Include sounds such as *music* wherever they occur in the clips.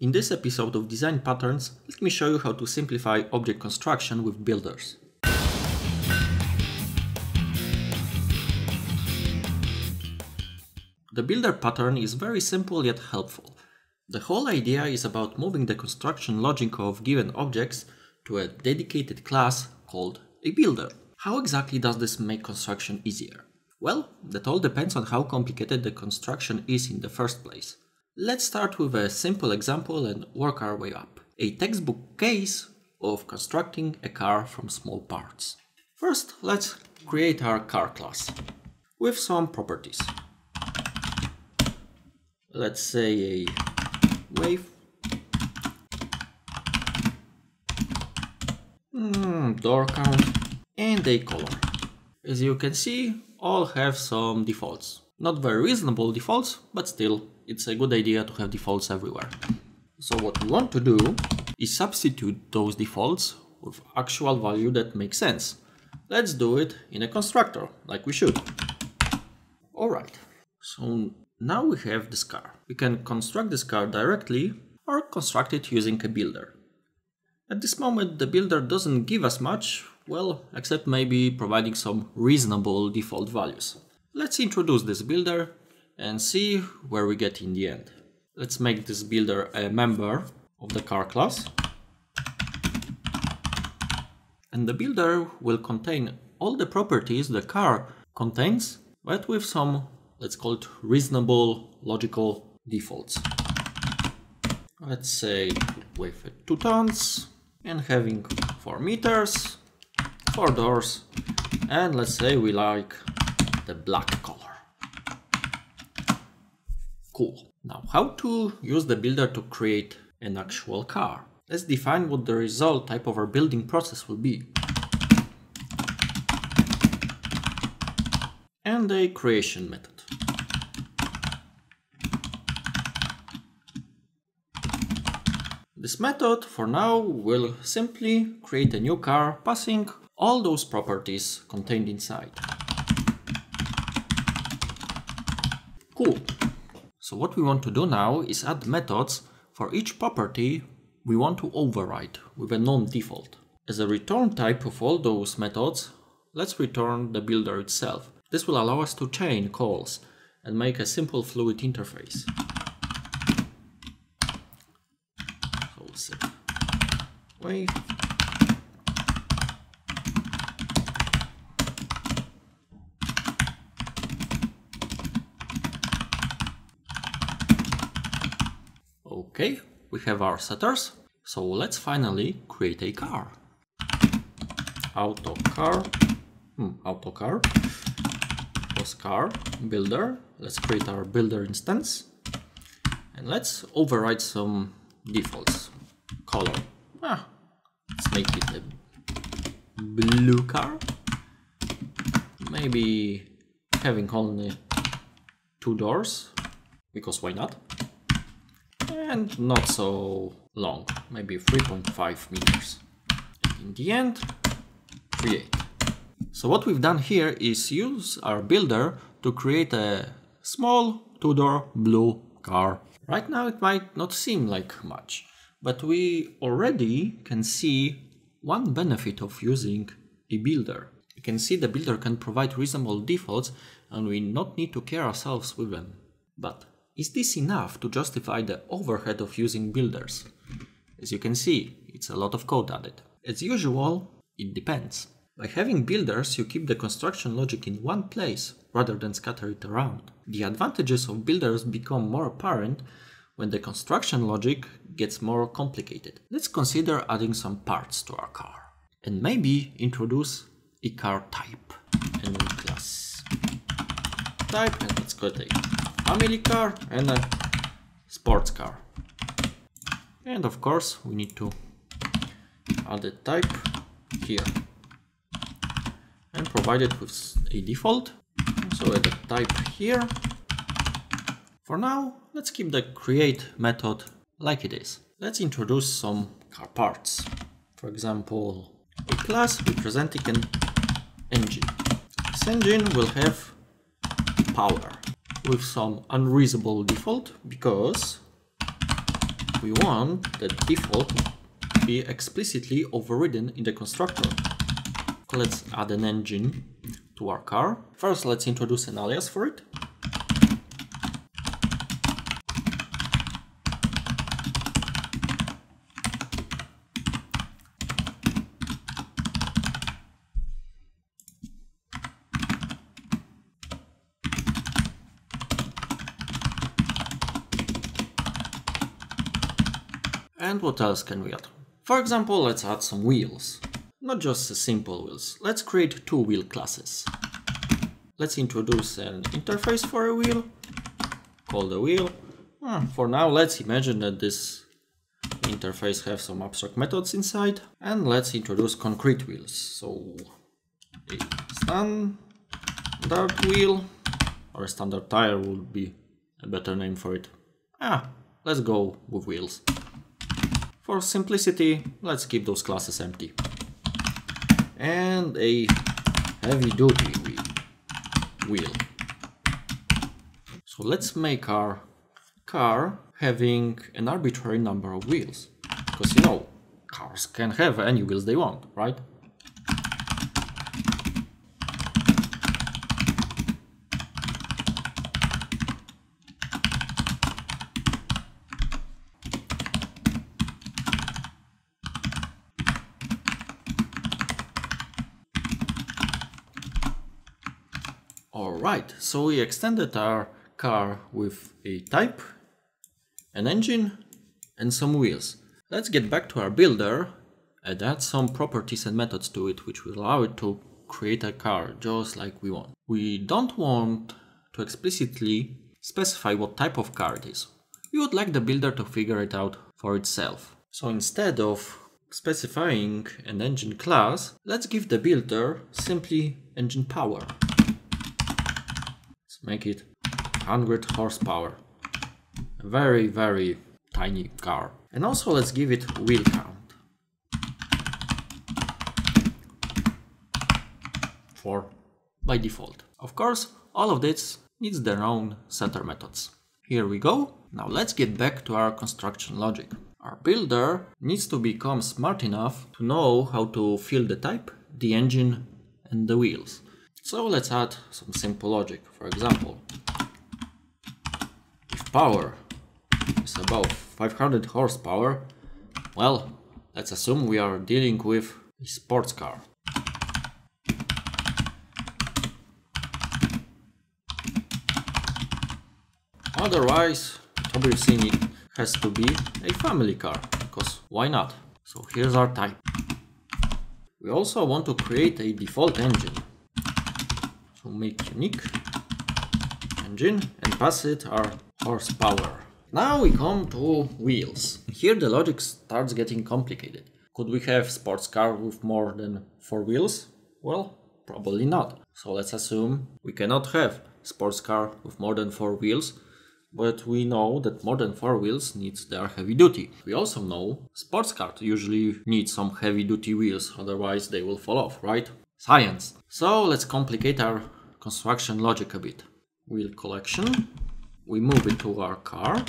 In this episode of Design Patterns, let me show you how to simplify object construction with builders. The builder pattern is very simple yet helpful. The whole idea is about moving the construction logic of given objects to a dedicated class called a builder. How exactly does this make construction easier? Well, that all depends on how complicated the construction is in the first place. Let's start with a simple example and work our way up. A textbook case of constructing a car from small parts. First, let's create our car class with some properties. Let's say a wave, mm, door count, and a color. As you can see, all have some defaults. Not very reasonable defaults, but still it's a good idea to have defaults everywhere. So what we want to do is substitute those defaults with actual value that makes sense. Let's do it in a constructor, like we should. Alright, so now we have this car. We can construct this car directly or construct it using a builder. At this moment the builder doesn't give us much, well, except maybe providing some reasonable default values. Let's introduce this builder and see where we get in the end. Let's make this builder a member of the car class. And the builder will contain all the properties the car contains, but with some, let's call it reasonable logical defaults. Let's say with two tons and having four meters, four doors, and let's say we like the black color. Cool. Now, how to use the builder to create an actual car? Let's define what the result type of our building process will be. And a creation method. This method, for now, will simply create a new car passing all those properties contained inside. Cool. So what we want to do now is add methods for each property we want to override with a non-default. As a return type of all those methods, let's return the builder itself. This will allow us to chain calls and make a simple fluid interface. So set Okay, we have our setters. So let's finally create a car. Auto car, hmm, auto car, was car, builder. Let's create our builder instance. And let's override some defaults. Color, ah, let's make it a blue car. Maybe having only two doors, because why not? And not so long, maybe 3.5 meters. In the end, create. So what we've done here is use our builder to create a small two-door blue car. Right now it might not seem like much, but we already can see one benefit of using a builder. You can see the builder can provide reasonable defaults and we not need to care ourselves with them. But is this enough to justify the overhead of using builders? As you can see, it's a lot of code added. As usual, it depends. By having builders, you keep the construction logic in one place rather than scatter it around. The advantages of builders become more apparent when the construction logic gets more complicated. Let's consider adding some parts to our car. And maybe introduce a car type and class. Type and let's call it family car and a sports car. And of course we need to add a type here and provide it with a default. So add a type here. For now, let's keep the create method like it is. Let's introduce some car parts. For example, a class representing an engine. This engine will have power with some unreasonable default because we want the default to be explicitly overridden in the constructor. Let's add an engine to our car. First, let's introduce an alias for it. And what else can we add? For example, let's add some wheels. Not just the simple wheels. Let's create two wheel classes. Let's introduce an interface for a wheel. Call the wheel. Hmm, for now, let's imagine that this interface has some abstract methods inside. And let's introduce concrete wheels. So a standard wheel or a standard tire would be a better name for it. Ah, let's go with wheels. For simplicity, let's keep those classes empty. And a heavy duty wheel. wheel. So let's make our car having an arbitrary number of wheels. Because you know, cars can have any wheels they want, right? Alright, so we extended our car with a type, an engine and some wheels. Let's get back to our builder and add some properties and methods to it which will allow it to create a car just like we want. We don't want to explicitly specify what type of car it is. We would like the builder to figure it out for itself. So instead of specifying an engine class, let's give the builder simply engine power make it 100 horsepower. Very, very tiny car. And also let's give it wheel count. Four by default. Of course, all of this needs their own setter methods. Here we go. Now let's get back to our construction logic. Our builder needs to become smart enough to know how to fill the type, the engine and the wheels. So let's add some simple logic. For example, if power is above 500 horsepower, well, let's assume we are dealing with a sports car. Otherwise, obviously it has to be a family car, because why not? So here's our type. We also want to create a default engine so make unique engine and pass it our horsepower. Now we come to wheels. Here the logic starts getting complicated. Could we have sports car with more than four wheels? Well, probably not. So let's assume we cannot have sports car with more than four wheels, but we know that more than four wheels needs their heavy duty. We also know sports car usually need some heavy duty wheels, otherwise they will fall off, right? Science. So let's complicate our construction logic a bit. Wheel collection, we move it to our car.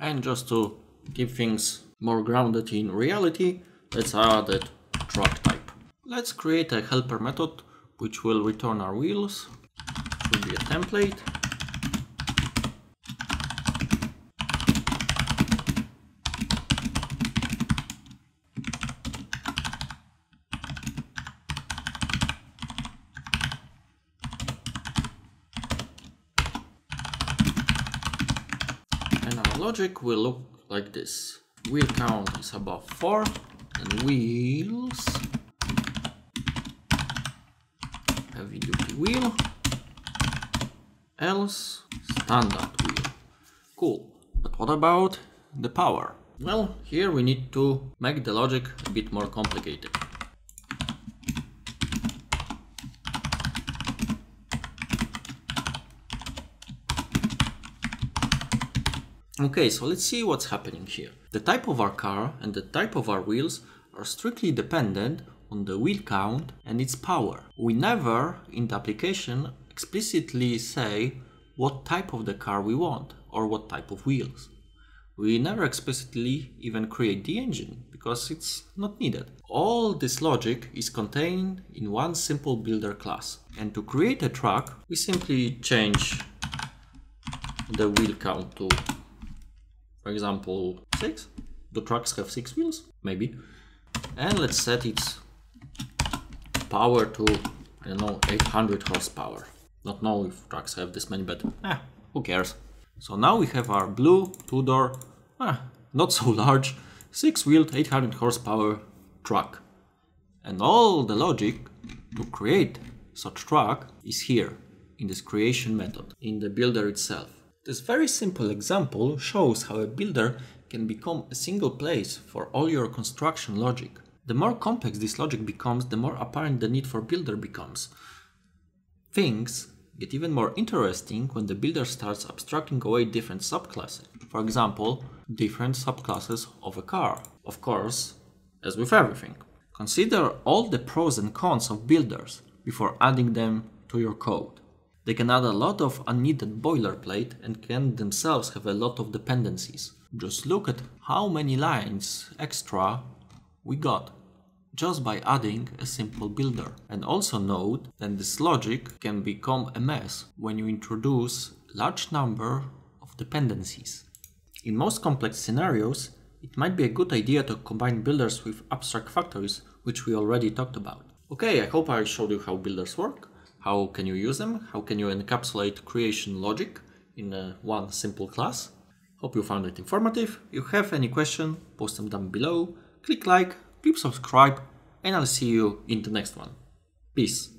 And just to keep things more grounded in reality, let's add a truck type. Let's create a helper method which will return our wheels. Should be a template. Logic will look like this. Wheel count is above 4 and wheels heavy duty wheel else standard wheel. Cool. But what about the power? Well, here we need to make the logic a bit more complicated. Okay, so let's see what's happening here. The type of our car and the type of our wheels are strictly dependent on the wheel count and its power. We never, in the application, explicitly say what type of the car we want or what type of wheels. We never explicitly even create the engine because it's not needed. All this logic is contained in one simple builder class. And to create a truck, we simply change the wheel count to, for example, 6. Do trucks have 6 wheels? Maybe. And let's set its power to, I don't know, 800 horsepower. Not know if trucks have this many, but eh, who cares. So now we have our blue two-door, ah, not so *laughs* large, six-wheeled 800 horsepower truck. And all the logic to create such truck is here in this creation method, in the builder itself. This very simple example shows how a builder can become a single place for all your construction logic. The more complex this logic becomes, the more apparent the need for builder becomes. Things get even more interesting when the builder starts abstracting away different subclasses. For example, different subclasses of a car. Of course, as with everything. Consider all the pros and cons of builders before adding them to your code. They can add a lot of unneeded boilerplate and can themselves have a lot of dependencies. Just look at how many lines extra we got just by adding a simple builder. And also note that this logic can become a mess when you introduce large number of dependencies. In most complex scenarios, it might be a good idea to combine builders with abstract factories, which we already talked about. Okay, I hope I showed you how builders work, how can you use them, how can you encapsulate creation logic in uh, one simple class. Hope you found it informative. If you have any question, post them down below. Click like, click subscribe, and I'll see you in the next one. Peace.